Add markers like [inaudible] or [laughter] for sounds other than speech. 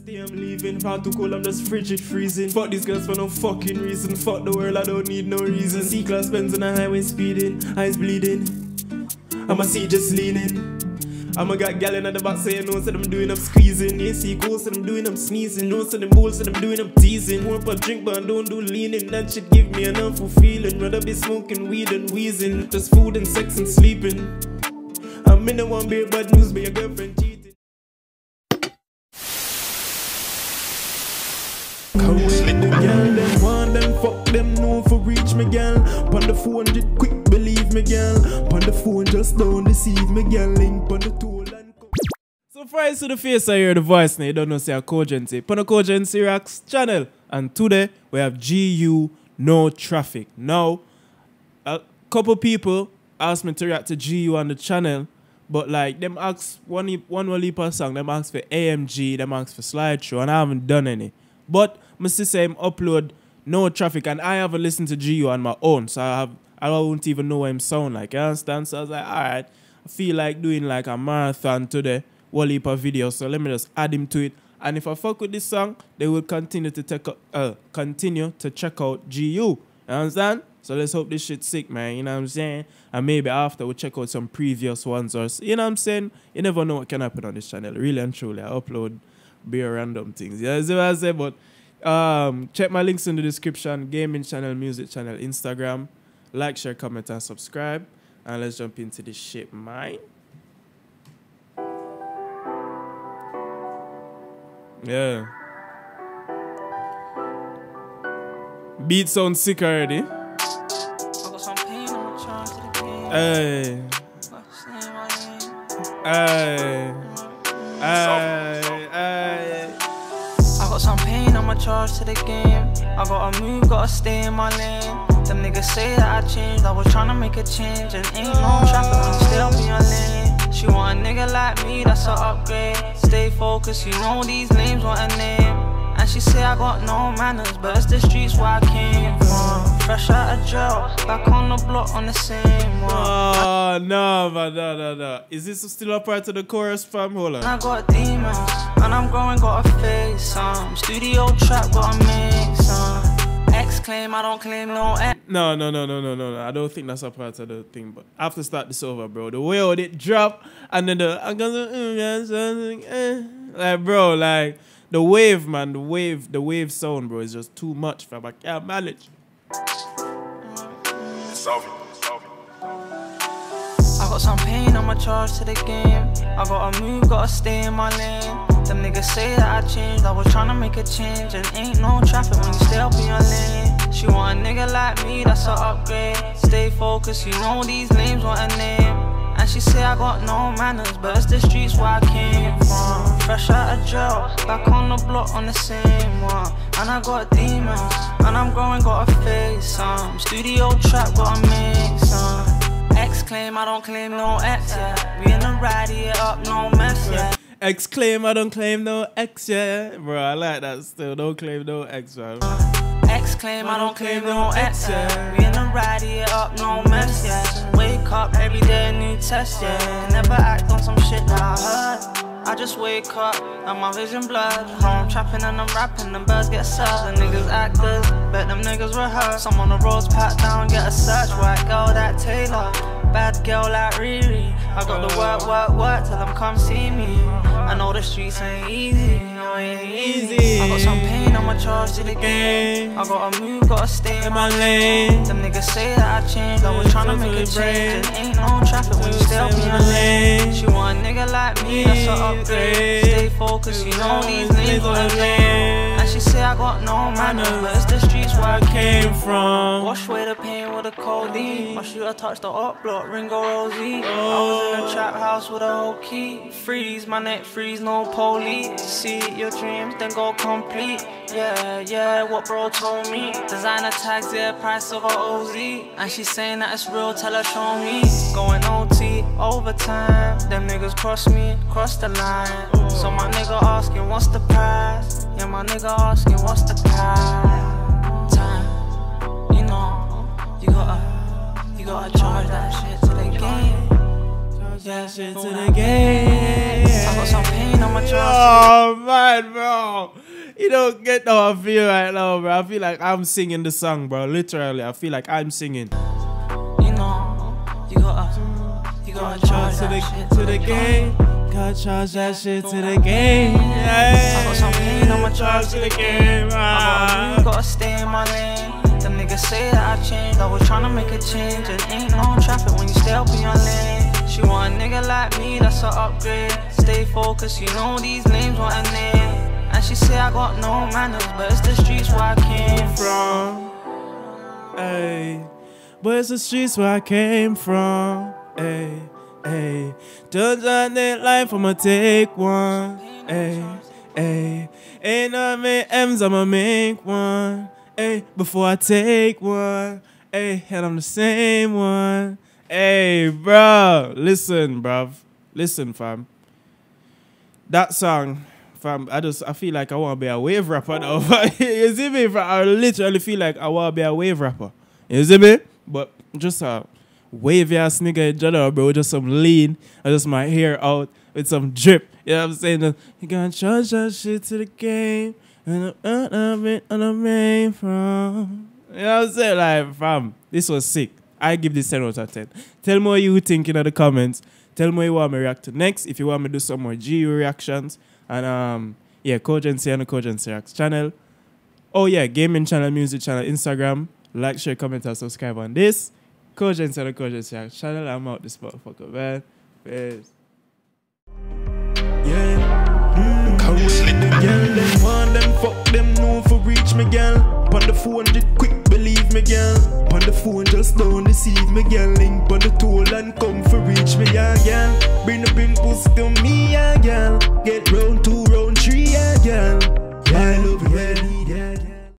Day I'm leaving, far too cold, I'm just frigid freezing. Fuck these girls for no fucking reason. Fuck the world, I don't need no reason. C class Benz on the highway speeding, eyes bleeding. I'm a seat just leaning. I'm a got gal in the back saying no, said I'm doing I'm squeezing. See goals, said I'm doing I'm sneezing. No, said them balls, said I'm doing I'm teasing. Want a drink, but I don't do leaning. That should give me an unful feeling. Rather be smoking weed and wheezing. Just food and sex and sleeping. I'm in the one beer, bad news, but your girlfriend cheating. Fuck them, no for reach me, girl. Pon the phone, just quick, believe me, girl. Pon the phone, just don't deceive me, girl. Link pon the tool and So fries to the face, I hear the voice now. You don't know, say a Kogency. Eh? Pon the Kogency Reacts channel. And today, we have GeeYou No Traffic. Now, a couple people asked me to react to GeeYou on the channel, but like them asked one one of song, them asked for AMG, them asked for slideshow, and I haven't done any. But sister him upload no traffic, and I haven't listened to GeeYou on my own, so I have I don't even know what him sound like. You understand? So I was like, alright, I feel like doing like a marathon today, one heap of so let me just add him to it. And if I fuck with this song, they will continue to take uh, continue to check out GeeYou. You understand? So let's hope this shit's sick, man. You know what I'm saying? And maybe after we check out some previous ones or you know what I'm saying? You never know what can happen on this channel. Really and truly. I upload bare random things. Yeah, that's what I say, but um check my links in the description, gaming channel, music channel, Instagram. Like, share, comment, and subscribe. And let's jump into this shit, man. Yeah. Beat sounds sick already. I got some got some pain on my charge to the game. I gotta move, gotta stay in my lane. Them niggas say that I changed. I was tryna make a change, and ain't no traffic you still be on lane. She want a nigga like me, that's a upgrade. Stay focused, you know these names want a name. And she say I got no manners, but it's the streets where I came from. Fresh out of jail, back on the block on the same one. Oh, no, man, no, no, no. Is this still a part of the chorus, fam? Hold on. I got demons, and I'm growing, gotta face some. Studio trap, gotta make some. X claim, I don't claim no X. No, no, no, no, no, no, no. I don't think that's a part of the thing, but I have to start this over, bro. The way it drop and then the I'm gonna mm, eh. like bro, like the wave, man, the wave, the wave sound, bro, is just too much, fam. I can't manage. Solve it. Solve it. I got some pain on my charge to the game. I gotta move, gotta stay in my lane. Them niggas say that I changed. I was tryna make a change, and ain't no traffic when you still be on lane. She want a nigga like me, that's a upgrade. Stay focused, you know these names want a name. And she say I got no manners, but it's the streets where I came from. Fresh out of jail, back on the block on the same one. And I got demons, and I'm growing, gotta face some. Studio trap, gotta make some. X claim, I don't claim no X, yeah. We in the ride, yeah, up, no mess, yeah. X claim, I don't claim no X, yeah, bro. I like that still. Don't claim no X, man. X claim, I don't claim no X, yeah. We in the ride, yeah, up, no mess, yeah. Wake up every day, new test, yeah. Never act on some shit that I heard. I just wake up and my vision blurred. I'm trapping and I'm rapping, them birds get served. The niggas actors, bet them niggas rehearse. Some on the roads pat down, get a search. White girl, that Taylor. Bad girl like Riri. I got the work, work, work, tell them come see me. I know the streets ain't easy, ain't easy. I got some pain, I'ma charge to the game. I gotta move, gotta stay in my lane. Them niggas say that I changed, I was tryna make a change. And ain't no traffic when you still be my lane. She want like me, that's a upgrade. Stay focused, you know these on the name. And she say I got no manners, but it's the streets where I came from. Wash away the pain with a codeine. My shooter touched the up block, Ringo Rosie. Trap house with a whole key. Freeze, my neck freeze, no police. See your dreams, then go complete. Yeah, yeah, what bro told me. Designer tags, yeah, price of a OZ. And she saying that it's real, tell her show me. Going OT, overtime. Them niggas cross me, cross the line. So my nigga asking, what's the price? Yeah, my nigga asking, what's the price? Time, you know, you gotta, you gotta charge pain on my chest. Oh man, bro. You don't get how I feel right now, bro. I feel like I'm singing the song, bro. Literally, I feel like I'm singing. You know, you gotta, you gotta charge to the shit to the game. Gotta charge that shit to the game. Yeah. I got some pain on my Charge to the game. Ah. you gotta stay in my lane. Them niggas say that I changed. I was tryna make a change. And ain't no traffic when you stay up in your lane. She want a nigga like me, that's a upgrade. Stay focused, you know these names want a name. And she say I got no manners, but it's the streets where I came from. Hey, but it's the streets where I came from. Hey, hey, judge on that life, I'ma take one. Hey, hey, ain't no many M's, I'ma make one. Hey, before I take one. Hey, and I'm the same one. Hey, bro, listen, bruv, listen, fam. That song, fam, I just I feel like I want to be a wave rapper now. [laughs] you see me? I literally feel like I want to be a wave rapper. You see me? But just a wavy ass nigga in general, bro. Just some lean. I just my hair out with some drip. You know what I'm saying? You gonna charge that shit to the game. And I'm on the main from. You know what I'm saying? Like, fam, this was sick. I give this 10 out of 10. Tell me what you think in the comments. Tell me what you want me to react to next. If you want me to do some more GeeYou reactions. And um, yeah, Kogency on the Kogency Reacts channel. Oh yeah, gaming channel, music channel, Instagram. Like, share, comment, and subscribe on this. Kogency on the Kogency Reacts channel. I'm out this motherfucker, man. Peace. Yeah. For reach me, girl me, girl. On the phone, just don't deceive me, girl. Link on the toll and come for reach me, yeah, girl. Bring the pink pussy to me, yeah, girl. Get round two, round three, yeah, girl. Yeah, I love you, yeah.